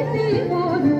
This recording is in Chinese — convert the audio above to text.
你我.